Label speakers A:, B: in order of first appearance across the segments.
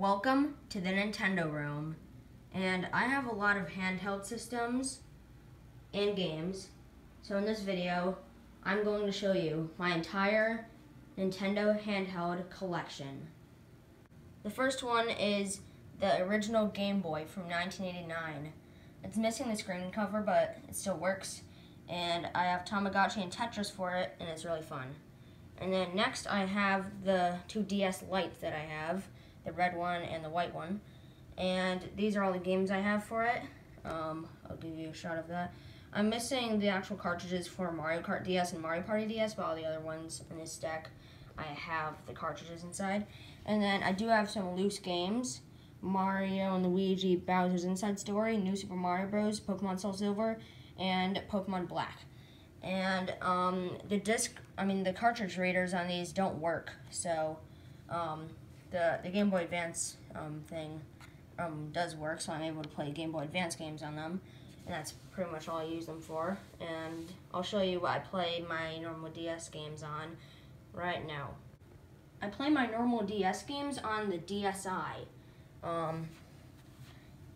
A: Welcome to the Nintendo Room. And I have a lot of handheld systems and games. So in this video, I'm going to show you my entire Nintendo handheld collection. The first one is the original Game Boy from 1989. It's missing the screen cover, but it still works. And I have Tamagotchi and Tetris for it, and it's really fun. And then next I have the two DS Lites that I have, the red one and the white one. And these are all the games I have for it. Um, I'll give you a shot of that. I'm missing the actual cartridges for Mario Kart DS and Mario Party DS, but all the other ones in this deck, I have the cartridges inside. And then I do have some loose games. Mario and Luigi Bowser's Inside Story, New Super Mario Bros., Pokemon Soul Silver, and Pokemon Black. And um, the disc, I mean the cartridge readers on these don't work. So um, the the Game Boy Advance um, thing um, does work, so I'm able to play Game Boy Advance games on them. And that's pretty much all I use them for. And I'll show you what I play my normal DS games on right now. I play my normal DS games on the DSi. Um,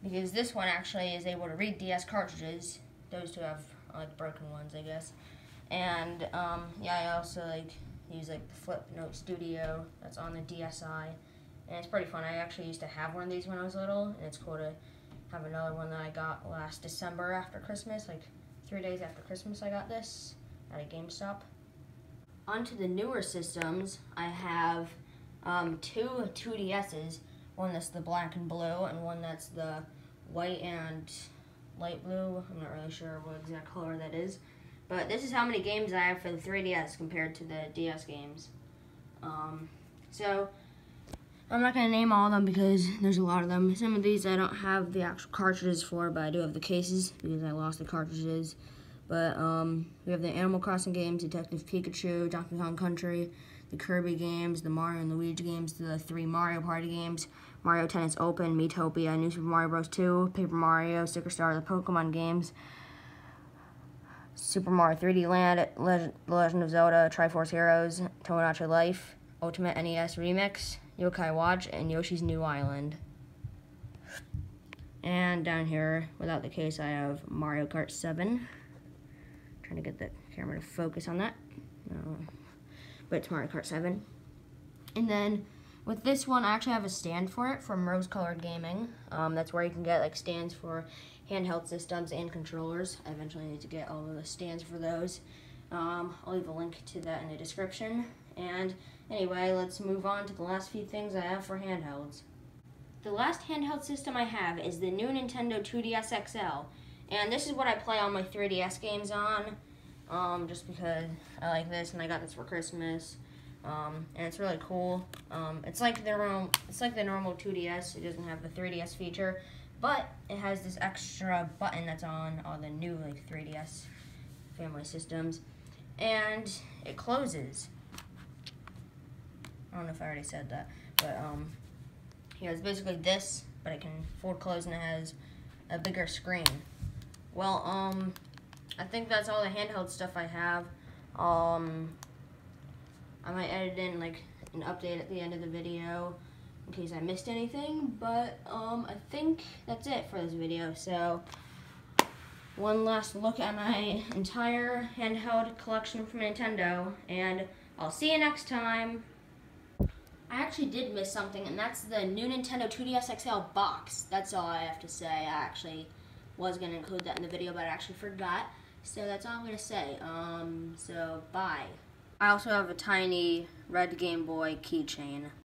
A: because this one actually is able to read DS cartridges. Those two have like broken ones, I guess. And um, yeah, I also like use like the Flipnote Studio that's on the DSi, and it's pretty fun. I actually used to have one of these when I was little, and it's cool to have another one that I got last December after Christmas, like three days after Christmas. I got this at a GameStop. Onto the newer systems, I have um, two 2DSs. One that's the black and blue, and one that's the white and light blue. I'm not really sure what exact color that is. But this is how many games I have for the 3DS compared to the DS games. Um, so, I'm not going to name all of them because there's a lot of them. Some of these I don't have the actual cartridges for, but I do have the cases because I lost the cartridges. But um, we have the Animal Crossing games, Detective Pikachu, Donkey Kong Country, the Kirby games, the Mario and Luigi games, the three Mario Party games, Mario Tennis Open, Miitopia, New Super Mario Bros. 2, Paper Mario, Sticker Star, the Pokemon games, Super Mario 3D Land, Legend, The Legend of Zelda, Triforce Heroes, Tomodachi Life, Ultimate NES Remix, Yokai Watch, and Yoshi's New Island. And down here, without the case, I have Mario Kart 7. Trying to get the camera to focus on that. No. But it's Mario Kart 7. And then with this one, I actually have a stand for it from Rose Colored Gaming. Um, that's where you can get like stands for handheld systems and controllers. I eventually need to get all of the stands for those. Um, I'll leave a link to that in the description. And anyway, let's move on to the last few things I have for handhelds. The last handheld system I have is the new Nintendo 2DS XL. And this is what I play all my 3DS games on. Um, just because I like this and I got this for Christmas. Um, and it's really cool. Um, it's like the normal, it's like the normal 2DS. It doesn't have the 3DS feature, but it has this extra button that's on all the new like 3DS family systems, and it closes. I don't know if I already said that, but um, yeah, it's basically this, but it can fold and it has a bigger screen. Well, um, I think that's all the handheld stuff I have. Um, I might edit in like an update at the end of the video in case I missed anything, but um, I think that's it for this video. So, one last look at my entire handheld collection from Nintendo, and I'll see you next time. I actually did miss something, and that's the new Nintendo 2DS XL box. That's all I have to say. I actually was going to include that in the video, but I actually forgot. So that's all I'm going to say. Um, so, bye. I also have a tiny red Game Boy keychain.